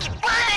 What?